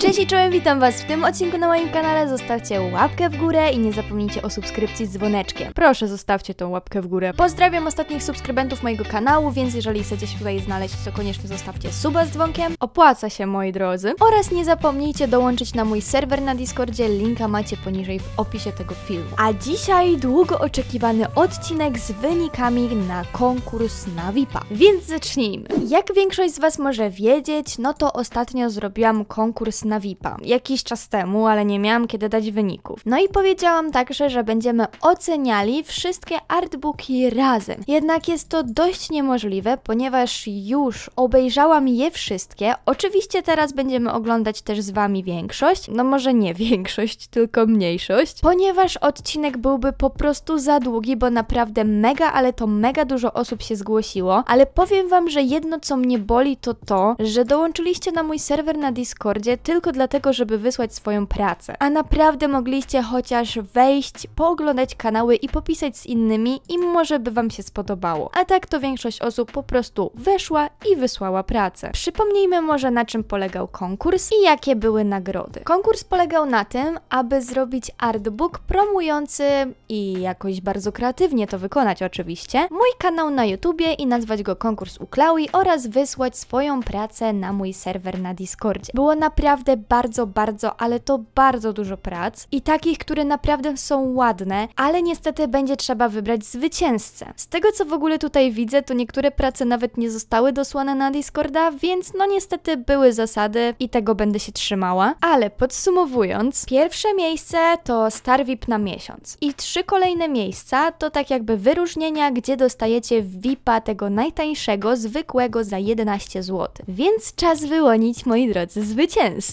Cześć i czołem, witam Was w tym odcinku na moim kanale. Zostawcie łapkę w górę i nie zapomnijcie o subskrypcji z dzwoneczkiem. Proszę, zostawcie tą łapkę w górę. Pozdrawiam ostatnich subskrybentów mojego kanału, więc jeżeli chcecie się tutaj znaleźć, to koniecznie zostawcie suba z dzwonkiem. Opłaca się, moi drodzy. Oraz nie zapomnijcie dołączyć na mój serwer na Discordzie, linka macie poniżej w opisie tego filmu. A dzisiaj długo oczekiwany odcinek z wynikami na konkurs na VIPa. Więc zacznijmy. Jak większość z Was może wiedzieć, no to ostatnio zrobiłam konkurs na VIPa. Jakiś czas temu, ale nie miałam kiedy dać wyników. No i powiedziałam także, że będziemy oceniali wszystkie artbooki razem. Jednak jest to dość niemożliwe, ponieważ już obejrzałam je wszystkie. Oczywiście teraz będziemy oglądać też z Wami większość. No może nie większość, tylko mniejszość. Ponieważ odcinek byłby po prostu za długi, bo naprawdę mega, ale to mega dużo osób się zgłosiło. Ale powiem Wam, że jedno co mnie boli to to, że dołączyliście na mój serwer na Discordzie tylko dlatego, żeby wysłać swoją pracę. A naprawdę mogliście chociaż wejść, pooglądać kanały i popisać z innymi i może by Wam się spodobało. A tak to większość osób po prostu weszła i wysłała pracę. Przypomnijmy może na czym polegał konkurs i jakie były nagrody. Konkurs polegał na tym, aby zrobić artbook promujący i jakoś bardzo kreatywnie to wykonać oczywiście, mój kanał na YouTubie i nazwać go konkurs u Klaui oraz wysłać swoją pracę na mój serwer na Discordzie. Było naprawdę bardzo, bardzo, ale to bardzo dużo prac i takich, które naprawdę są ładne, ale niestety będzie trzeba wybrać zwycięzcę. Z tego co w ogóle tutaj widzę, to niektóre prace nawet nie zostały dosłane na Discorda, więc no niestety były zasady i tego będę się trzymała. Ale podsumowując, pierwsze miejsce to Star VIP na miesiąc i trzy kolejne miejsca to tak jakby wyróżnienia, gdzie dostajecie VIPa tego najtańszego, zwykłego za 11 zł. Więc czas wyłonić, moi drodzy,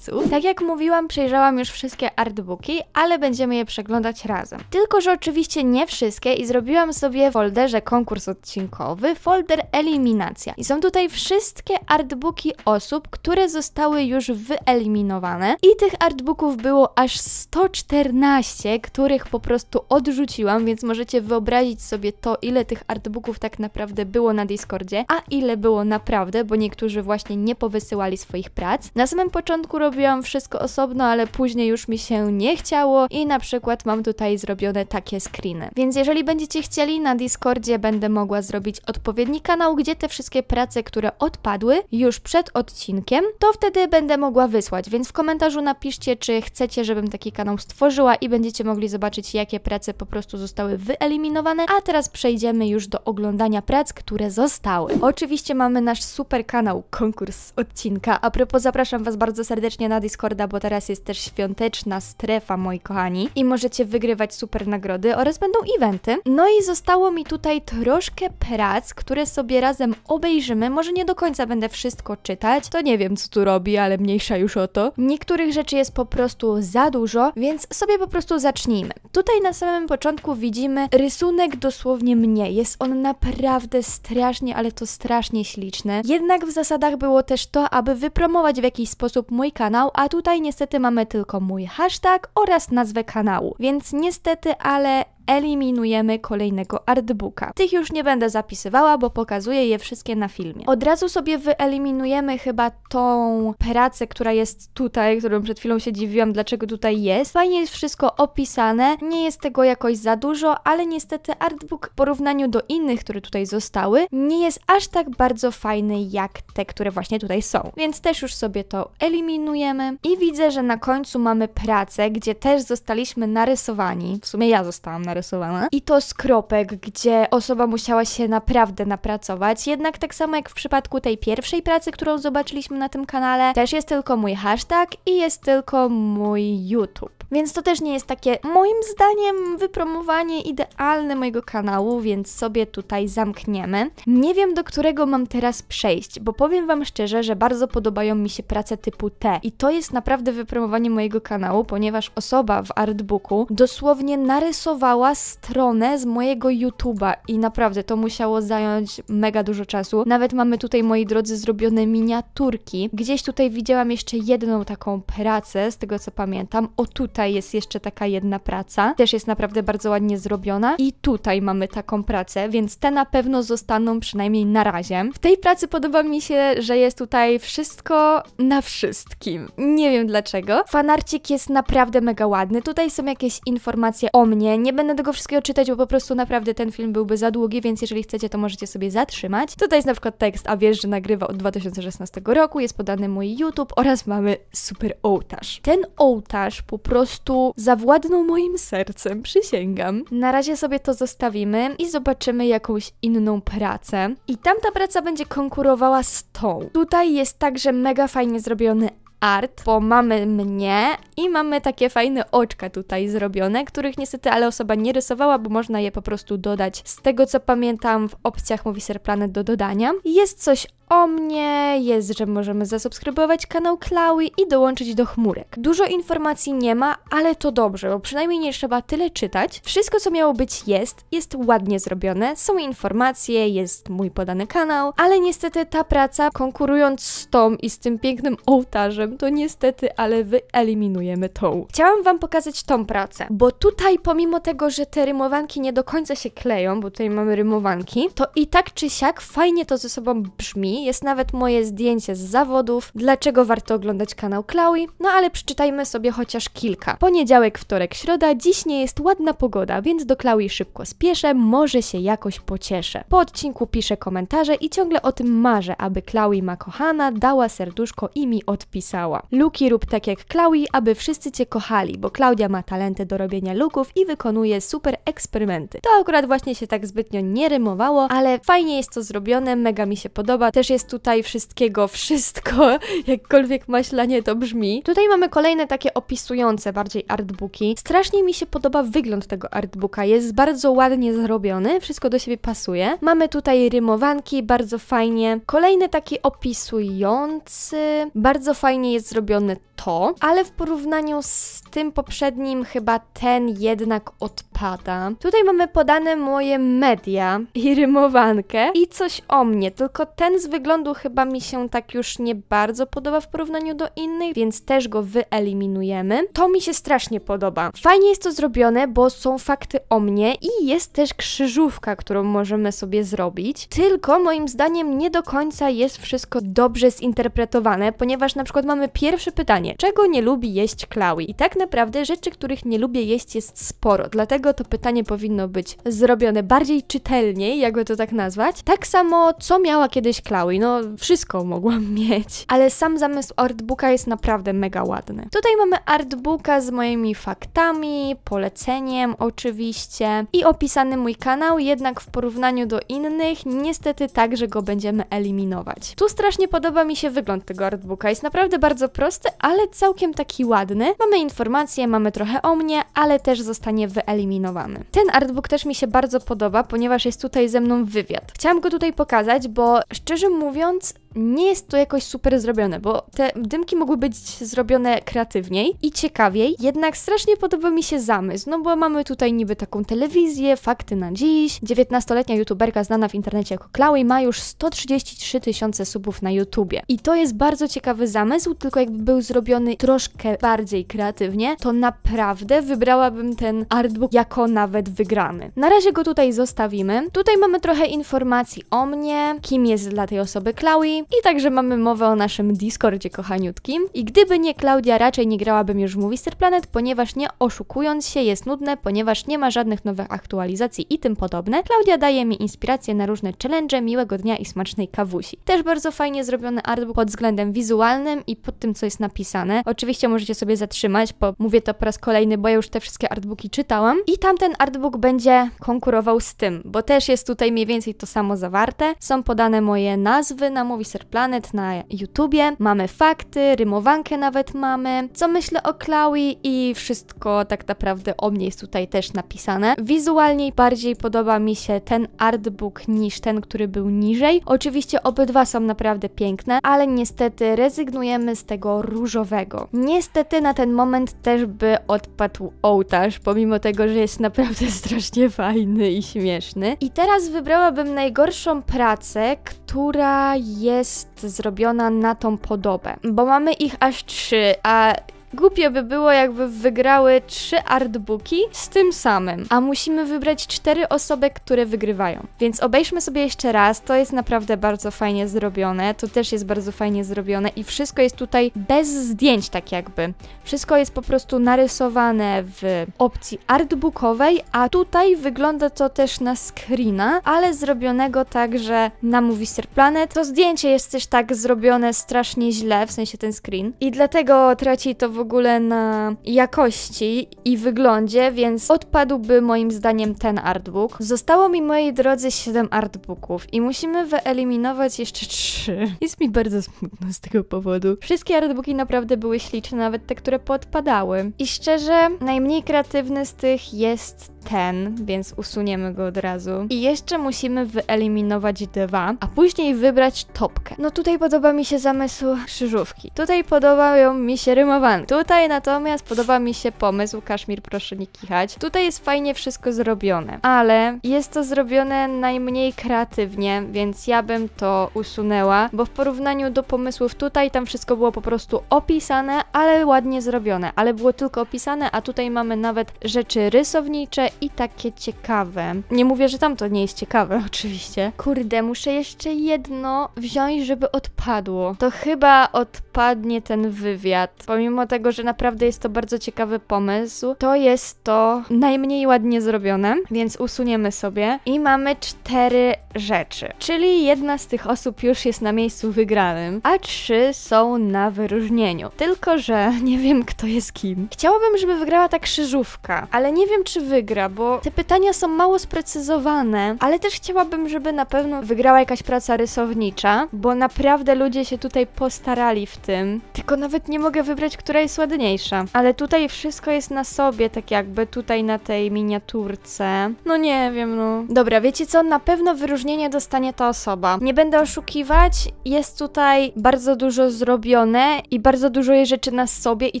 zwycięzców. Tak jak mówiłam, przejrzałam już wszystkie artbooki, ale będziemy je przeglądać razem. Tylko, że oczywiście nie wszystkie i zrobiłam sobie w folderze konkurs odcinkowy, folder eliminacja. I są tutaj wszystkie artbooki osób, które zostały już wyeliminowane i tych artbooków było aż 114, których po prostu odrzuciłam, więc możecie wyobrazić sobie to, ile tych artbooków tak naprawdę było na Discordzie, a ile było naprawdę, bo niektórzy właśnie nie powysyłali swoich prac. Na samym początku robiłam wszystko osobno, ale później już mi się nie chciało i na przykład mam tutaj zrobione takie screeny. Więc jeżeli będziecie chcieli, na Discordzie będę mogła zrobić odpowiedni kanał, gdzie te wszystkie prace, które odpadły już przed odcinkiem, to wtedy będę mogła wysłać, więc w komentarzu napiszcie, czy chcecie, żebym taki kanał stworzyła i będziecie mogli zobaczyć, jakie prace po prostu zostały wyeliminowane, a teraz przejdziemy już do oglądania prac, które zostały. Oczywiście mamy nasz super kanał, konkurs odcinka, a propos zapraszam Was bardzo serdecznie na Discorda, bo teraz jest też świąteczna strefa, moi kochani, i możecie wygrywać super nagrody oraz będą eventy. No i zostało mi tutaj troszkę prac, które sobie razem obejrzymy. Może nie do końca będę wszystko czytać, to nie wiem co tu robi, ale mniejsza już o to. Niektórych rzeczy jest po prostu za dużo, więc sobie po prostu zacznijmy. Tutaj na samym początku widzimy rysunek dosłownie mnie. Jest on naprawdę strasznie, ale to strasznie śliczny. Jednak w zasadach było też to, aby wypromować w jakiś sposób mój kanał, a tutaj niestety mamy tylko mój hashtag oraz nazwę kanału. Więc niestety, ale eliminujemy kolejnego artbooka. Tych już nie będę zapisywała, bo pokazuję je wszystkie na filmie. Od razu sobie wyeliminujemy chyba tą pracę, która jest tutaj, którą przed chwilą się dziwiłam, dlaczego tutaj jest. Fajnie jest wszystko opisane, nie jest tego jakoś za dużo, ale niestety artbook w porównaniu do innych, które tutaj zostały, nie jest aż tak bardzo fajny jak te, które właśnie tutaj są. Więc też już sobie to eliminujemy i widzę, że na końcu mamy pracę, gdzie też zostaliśmy narysowani. W sumie ja zostałam narysowana narysowana. I to z kropek, gdzie osoba musiała się naprawdę napracować. Jednak tak samo jak w przypadku tej pierwszej pracy, którą zobaczyliśmy na tym kanale, też jest tylko mój hashtag i jest tylko mój YouTube. Więc to też nie jest takie, moim zdaniem, wypromowanie idealne mojego kanału, więc sobie tutaj zamkniemy. Nie wiem, do którego mam teraz przejść, bo powiem Wam szczerze, że bardzo podobają mi się prace typu T. I to jest naprawdę wypromowanie mojego kanału, ponieważ osoba w artbooku dosłownie narysowała stronę z mojego YouTube'a i naprawdę to musiało zająć mega dużo czasu. Nawet mamy tutaj, moi drodzy, zrobione miniaturki. Gdzieś tutaj widziałam jeszcze jedną taką pracę, z tego co pamiętam. O tutaj jest jeszcze taka jedna praca. Też jest naprawdę bardzo ładnie zrobiona. I tutaj mamy taką pracę, więc te na pewno zostaną przynajmniej na razie. W tej pracy podoba mi się, że jest tutaj wszystko na wszystkim. Nie wiem dlaczego. Fanarcik jest naprawdę mega ładny. Tutaj są jakieś informacje o mnie. Nie będę tego wszystkiego czytać, bo po prostu naprawdę ten film byłby za długi, więc jeżeli chcecie, to możecie sobie zatrzymać. Tutaj jest na przykład tekst, a wiesz, że nagrywa od 2016 roku, jest podany mój YouTube oraz mamy super ołtarz. Ten ołtarz po prostu zawładnął moim sercem, przysięgam. Na razie sobie to zostawimy i zobaczymy jakąś inną pracę. I tamta praca będzie konkurowała z tą. Tutaj jest także mega fajnie zrobiony art, bo mamy mnie i mamy takie fajne oczka tutaj zrobione, których niestety ale osoba nie rysowała, bo można je po prostu dodać. Z tego co pamiętam w opcjach Moviser Planet do dodania. Jest coś o mnie, jest, że możemy zasubskrybować kanał Klaui i dołączyć do chmurek. Dużo informacji nie ma, ale to dobrze, bo przynajmniej nie trzeba tyle czytać. Wszystko, co miało być, jest, jest ładnie zrobione, są informacje, jest mój podany kanał, ale niestety ta praca, konkurując z tą i z tym pięknym ołtarzem, to niestety, ale wyeliminujemy tą. Chciałam Wam pokazać tą pracę, bo tutaj, pomimo tego, że te rymowanki nie do końca się kleją, bo tutaj mamy rymowanki, to i tak czy siak fajnie to ze sobą brzmi, jest nawet moje zdjęcie z zawodów, dlaczego warto oglądać kanał Klaui, no ale przeczytajmy sobie chociaż kilka. Poniedziałek, wtorek, środa, dziś nie jest ładna pogoda, więc do Klaui szybko spieszę, może się jakoś pocieszę. Po odcinku piszę komentarze i ciągle o tym marzę, aby Klaui ma kochana, dała serduszko i mi odpisała. Luki rób tak jak Klaui, aby wszyscy Cię kochali, bo Klaudia ma talenty do robienia luków i wykonuje super eksperymenty. To akurat właśnie się tak zbytnio nie rymowało, ale fajnie jest to zrobione, mega mi się podoba. Też jest tutaj wszystkiego, wszystko, jakkolwiek maślanie to brzmi. Tutaj mamy kolejne takie opisujące bardziej artbooki. Strasznie mi się podoba wygląd tego artbooka, jest bardzo ładnie zrobiony, wszystko do siebie pasuje. Mamy tutaj rymowanki, bardzo fajnie. Kolejny taki opisujący, bardzo fajnie jest zrobione to, ale w porównaniu z tym poprzednim chyba ten jednak odpada. Tutaj mamy podane moje media i rymowankę i coś o mnie, tylko ten z wyglądu chyba mi się tak już nie bardzo podoba w porównaniu do innych, więc też go wyeliminujemy. To mi się strasznie podoba. Fajnie jest to zrobione, bo są fakty o mnie i jest też krzyżówka, którą możemy sobie zrobić. Tylko moim zdaniem nie do końca jest wszystko dobrze zinterpretowane, ponieważ na przykład mamy pierwsze pytanie, czego nie lubi jeść Klaui? I tak naprawdę rzeczy, których nie lubię jeść jest sporo, dlatego to pytanie powinno być zrobione bardziej czytelniej, jakby to tak nazwać. Tak samo, co miała kiedyś Klaui? No, wszystko mogłam mieć. Ale sam zamysł artbooka jest naprawdę mega ładny. Tutaj mamy artbooka z moimi faktami, poleceniem oczywiście i opisany mój kanał, jednak w porównaniu do innych niestety tak, że go będziemy eliminować. Tu strasznie podoba mi się wygląd tego artbooka. Jest naprawdę bardzo prosty, ale całkiem taki ładny. Mamy informacje, mamy trochę o mnie, ale też zostanie wyeliminowany. Ten artbook też mi się bardzo podoba, ponieważ jest tutaj ze mną wywiad. Chciałam go tutaj pokazać, bo szczerze mówiąc, nie jest to jakoś super zrobione, bo te dymki mogły być zrobione kreatywniej i ciekawiej, jednak strasznie podoba mi się zamysł, no bo mamy tutaj niby taką telewizję, fakty na dziś. 19-letnia youtuberka znana w internecie jako Chloe ma już 133 tysiące subów na YouTubie. I to jest bardzo ciekawy zamysł, tylko jakby był zrobiony troszkę bardziej kreatywnie, to naprawdę wybrałabym ten artbook jako nawet wygrany. Na razie go tutaj zostawimy. Tutaj mamy trochę informacji o mnie, kim jest dla tej osoby Chloe, i także mamy mowę o naszym Discordzie kochaniutkim. I gdyby nie Klaudia, raczej nie grałabym już w Movister Planet, ponieważ nie oszukując się, jest nudne, ponieważ nie ma żadnych nowych aktualizacji i tym podobne. Klaudia daje mi inspirację na różne challenge, miłego dnia i smacznej kawusi. Też bardzo fajnie zrobiony artbook pod względem wizualnym i pod tym, co jest napisane. Oczywiście możecie sobie zatrzymać, bo mówię to po raz kolejny, bo ja już te wszystkie artbooki czytałam. I tamten artbook będzie konkurował z tym, bo też jest tutaj mniej więcej to samo zawarte. Są podane moje nazwy na Movister Sir Planet na YouTubie, mamy fakty, rymowankę nawet mamy, co myślę o Chloe i wszystko tak naprawdę o mnie jest tutaj też napisane. Wizualnie bardziej podoba mi się ten artbook niż ten, który był niżej. Oczywiście obydwa są naprawdę piękne, ale niestety rezygnujemy z tego różowego. Niestety na ten moment też by odpadł ołtarz, pomimo tego, że jest naprawdę strasznie fajny i śmieszny. I teraz wybrałabym najgorszą pracę, która jest zrobiona na tą podobę, bo mamy ich aż trzy, a Głupio by było, jakby wygrały trzy artbooki z tym samym, a musimy wybrać cztery osoby, które wygrywają. Więc obejrzmy sobie jeszcze raz, to jest naprawdę bardzo fajnie zrobione, to też jest bardzo fajnie zrobione i wszystko jest tutaj bez zdjęć tak jakby. Wszystko jest po prostu narysowane w opcji artbookowej, a tutaj wygląda to też na screena, ale zrobionego także na Movie Star Planet. To zdjęcie jest też tak zrobione strasznie źle, w sensie ten screen i dlatego traci to w ogóle na jakości i wyglądzie, więc odpadłby moim zdaniem ten artbook. Zostało mi, moi drodzy, 7 artbooków i musimy wyeliminować jeszcze 3. Jest mi bardzo smutno z tego powodu. Wszystkie artbooki naprawdę były śliczne, nawet te, które podpadały. I szczerze, najmniej kreatywny z tych jest ten, więc usuniemy go od razu. I jeszcze musimy wyeliminować dwa, a później wybrać topkę. No tutaj podoba mi się zamysł krzyżówki. Tutaj podobają mi się rymowanki. Tutaj natomiast podoba mi się pomysł, Kaszmir proszę nie kichać. Tutaj jest fajnie wszystko zrobione, ale jest to zrobione najmniej kreatywnie, więc ja bym to usunęła, bo w porównaniu do pomysłów tutaj, tam wszystko było po prostu opisane, ale ładnie zrobione, ale było tylko opisane, a tutaj mamy nawet rzeczy rysownicze i takie ciekawe. Nie mówię, że tamto nie jest ciekawe, oczywiście. Kurde, muszę jeszcze jedno wziąć, żeby odpadło. To chyba odpadnie ten wywiad. Pomimo tego, że naprawdę jest to bardzo ciekawy pomysł, to jest to najmniej ładnie zrobione, więc usuniemy sobie. I mamy cztery rzeczy. Czyli jedna z tych osób już jest na miejscu wygranym, a trzy są na wyróżnieniu. Tylko, że nie wiem, kto jest kim. Chciałabym, żeby wygrała ta krzyżówka, ale nie wiem, czy wygra, bo te pytania są mało sprecyzowane, ale też chciałabym, żeby na pewno wygrała jakaś praca rysownicza, bo naprawdę ludzie się tutaj postarali w tym. Tylko nawet nie mogę wybrać, która jest ładniejsza. Ale tutaj wszystko jest na sobie, tak jakby tutaj na tej miniaturce. No nie wiem, no. Dobra, wiecie co? Na pewno wyróżnienie dostanie ta osoba. Nie będę oszukiwać, jest tutaj bardzo dużo zrobione i bardzo dużo jej rzeczy na sobie i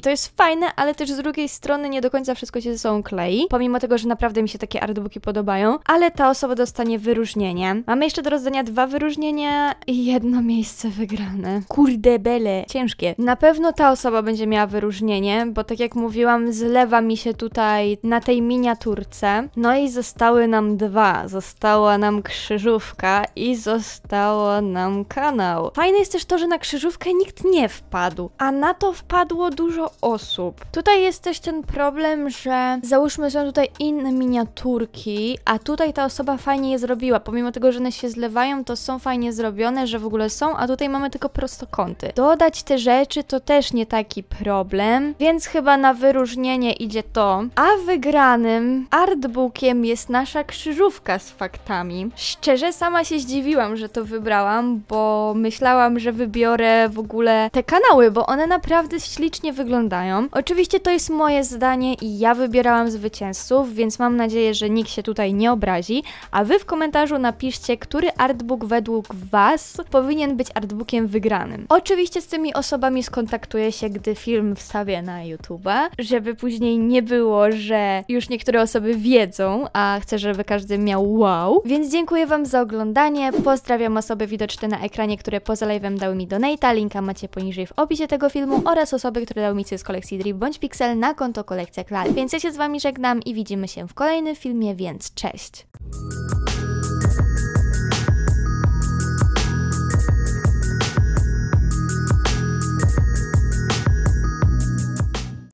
to jest fajne, ale też z drugiej strony nie do końca wszystko się ze sobą klei. Pomimo tego, że naprawdę mi się takie artbooki podobają, ale ta osoba dostanie wyróżnienie. Mamy jeszcze do rozdania dwa wyróżnienia i jedno miejsce wygrane. Kurde bele, ciężkie. Na pewno ta osoba będzie miała wyróżnienie, bo tak jak mówiłam, zlewa mi się tutaj na tej miniaturce. No i zostały nam dwa. Została nam krzyżówka i zostało nam kanał. Fajne jest też to, że na krzyżówkę nikt nie wpadł, a na to wpadło dużo osób. Tutaj jest też ten problem, że załóżmy są tutaj inne miniaturki, a tutaj ta osoba fajnie je zrobiła. Pomimo tego, że one się zlewają, to są fajnie zrobione, że w ogóle są, a tutaj mamy tylko prostokąty. Dodać te rzeczy to też nie taki problem, więc chyba na wyróżnienie idzie to. A wygranym artbookiem jest nasza krzyżówka z faktami. Szczerze sama się zdziwiłam, że to wybrałam, bo myślałam, że wybiorę w ogóle te kanały, bo one naprawdę ślicznie wyglądają. Oczywiście to jest moje zdanie i ja wybierałam zwycięzców, więc mam nadzieję, że nikt się tutaj nie obrazi. A wy w komentarzu napiszcie, który artbook według was powinien być artbookiem wygranym. Oczywiście z tymi osobami skontaktuję się, gdy film wstawię na YouTube'a, żeby później nie było, że już niektóre osoby wiedzą, a chcę, żeby każdy miał wow. Więc dziękuję wam za oglądanie. Pozdrawiam osoby widoczne na ekranie, które poza live'em dały mi donata. Linka macie poniżej w opisie tego filmu oraz osoby, które dały mi coś z kolekcji Drip bądź Pixel na konto kolekcja Klal. Więc ja się z wami żegnam i widzimy się w kolejnym filmie, więc cześć!